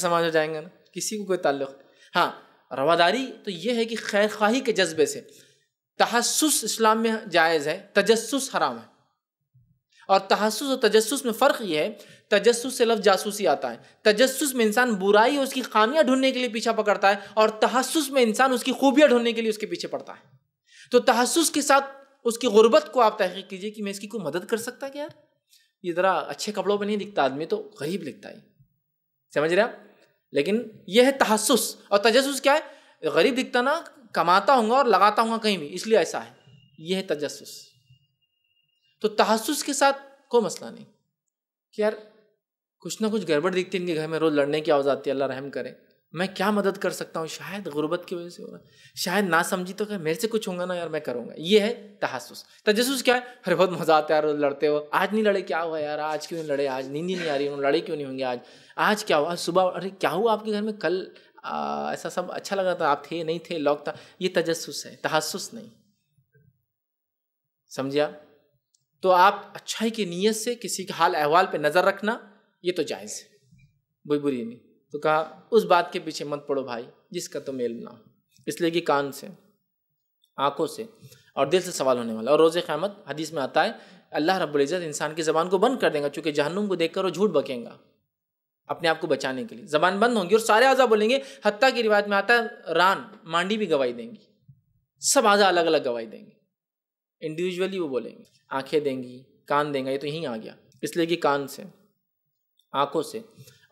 سماج ہو جائیں گے نا، کسی کو کوئی تعلق۔ ہاں رواداری تو یہ ہے کہ خیر خواہی کے جذبے سے تحسس اسلام میں جائز ہے، تجسس حرام ہے۔ اور تحسس اور تجسس میں فرق یہ ہے، تجسس سے لفظ جاسوسی آتا ہے۔ تجسس میں انسان برائی اور اس کی خامیاں ڈھونڈنے کے لیے پیچھا پکڑتا ہے اور تحسس میں انسان اس کی خوبیاں ڈھونڈنے کے لیے اس کے پیچھے پڑتا ہے۔ تو تحسس کے ساتھ اس کی غربت کو آپ تحقیق کیجیے کہ میں اس کی کوئی مدد کر سکتا کہ یار؟ یہ ذرا اچھے کپڑوں پہ نہیں دکھتا، آدمی تو غریب لکھتا ہے۔ سمجھ رہے آپ؟ لیکن یہ ہے تحسس۔ اور تجسس کیا ہے؟ غریب دکھتا نا، کماتا ہوں گا اور لگاتا ہوں گا کہیں بھی، اس لیے ایسا ہے۔ یہ ہے تجسس۔ تو تحسس کے ساتھ کوئی مسئلہ نہیں۔ کہ یار، کچھ نہ کچھ گڑبڑ دکھتی ان کے گھر میں، روز لڑنے کی آواز آتی ہے، اللہ رحم کرے۔ میں کیا مدد کر سکتا ہوں؟ شاید غربت کی وجہ سے ہو رہا ہے۔ شاید نہ سمجھی تو کہ میرے سے کچھ ہوگا نا یار، میں کروں گا۔ یہ ہے تحسس۔ تجسس کیا ہے؟ ارے بہت مزہ آتا ہے یار، لڑتے ہو آج نہیں لڑے، کیا ہوا یار؟ آج کیوں نہیں لڑے؟ آج نیند ہی نہیں آ رہی ہوں لڑے کیوں نہیں ہوں گے آج؟ آج کیا ہوا؟ صبح، ارے کیا ہوا آپ کے گھر میں؟ کل ایسا سب اچھا لگا تھا۔ آپ تھے، نہیں تھے لوگ تھا۔ یہ تجسس ہے، تحسس نہیں۔ سمجھا تو آپ اچھائی کی نیت سے کسی کے حال، احوال پہ نظر رکھنا، یہ تو جائز ہے۔ بری بری نہیں۔ تو کہا، اس بات کے پیچھے مت پڑو بھائی، جس کا تو میل نہ ہو۔ اس لیے کہ کان سے، آنکھوں سے اور دل سے سوال ہونے والا۔ اور روز قیامت حدیث میں آتا ہے، اللہ رب العزت انسان کی زبان کو بند کر دے گا، چونکہ جہنم کو دیکھ کر وہ جھوٹ بکیں گا۔ اپنے آپ کو بچانے کے لیے۔ زبان بند ہوں گی اور سارے اعضا بولیں گے، حتیٰ کی روایت میں آتا ہے، ران، مانڈی بھی گواہی دیں گی۔ سب اعضا الگ الگ گواہی دیں گے۔ انڈیویجولی وہ بولیں گے۔ آنکھیں دیں گی، کان دیں گا، یہ تو یہیں آ گیا۔ اس لیے کہ کان سے، آنکھوں سے۔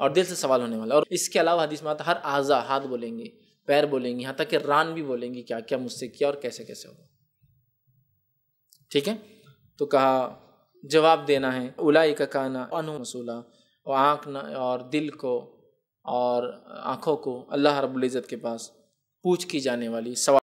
اور دل سے سوال ہونے والا اور اس کے علاوہ حدیث میں آتا ہر اعضا ہاتھ بولیں گے، پیر بولیں گے، یہاں تک کہ ران بھی بولیں گی کیا کیا مجھ سے کیا اور کیسے کیسے ہوگا۔ ٹھیک ہے؟ تو کہا، جواب دینا ہے الائی کا کانا انو مسولہ اور آنکھ اور دل کو، اور آنکھوں کو اللہ رب العزت کے پاس پوچھ کی جانے والی سوال